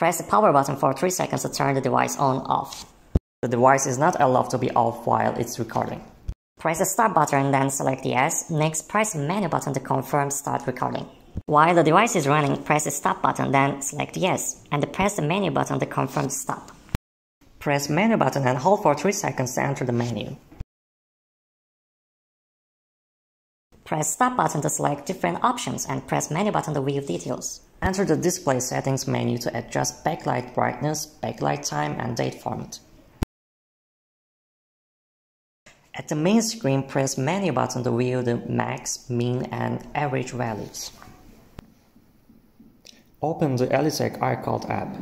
Press the power button for 3 seconds to turn the device on off. The device is not allowed to be off while it's recording. Press the start button and then select yes. Next, press menu button to confirm start recording. While the device is running, press the stop button, then select yes, and press the menu button to confirm stop. Press menu button and hold for 3 seconds to enter the menu. Press stop button to select different options and press menu button to view details. Enter the display settings menu to adjust backlight brightness, backlight time, and date format. At the main screen, press menu button to view the max, mean, and average values. Open the ELITech iCold app.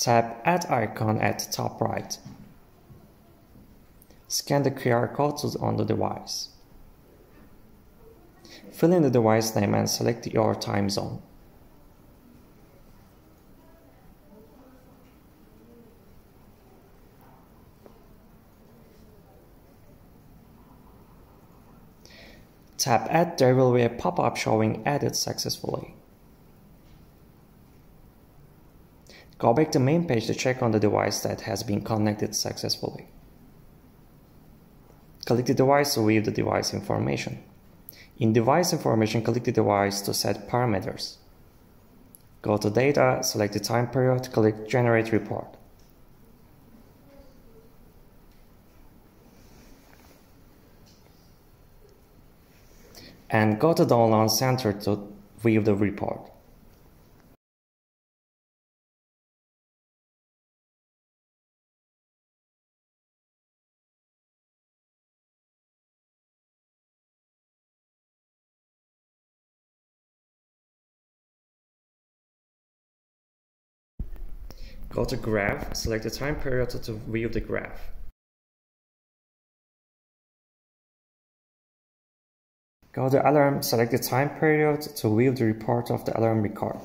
Tap Add icon at the top right. Scan the QR code on the device. Fill in the device name and select your time zone. Tap Add, there will be a pop-up showing Added successfully. Go back to main page to check on the device that has been connected successfully. Click the device to view the device information. In device information, click the device to set parameters. Go to data, select the time period, click generate report. And go to download center to view the report. Go to Graph, select the time period to view the graph. Go to Alarm, select the time period to view the report of the alarm record.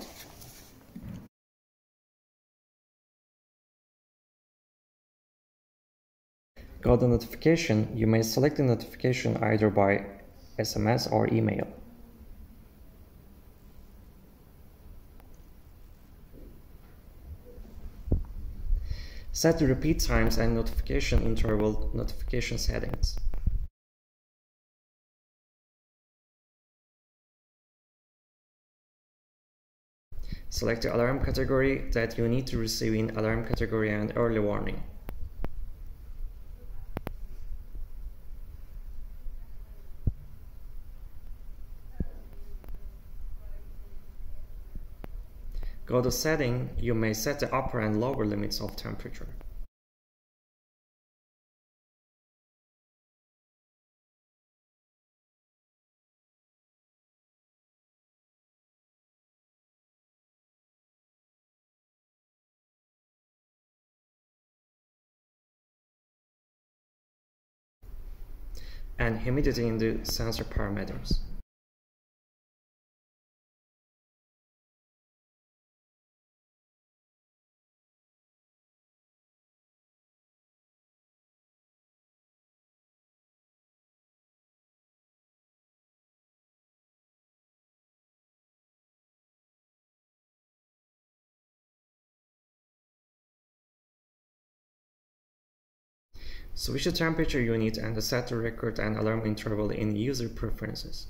Go to Notification, you may select the notification either by SMS or email. Set the repeat times and notification interval notification settings. Select the alarm category that you need to receive in alarm category and early warning. Go to setting, you may set the upper and lower limits of temperature. and humidity in the sensor parameters. Switch the temperature unit and set the record and alarm interval in user preferences.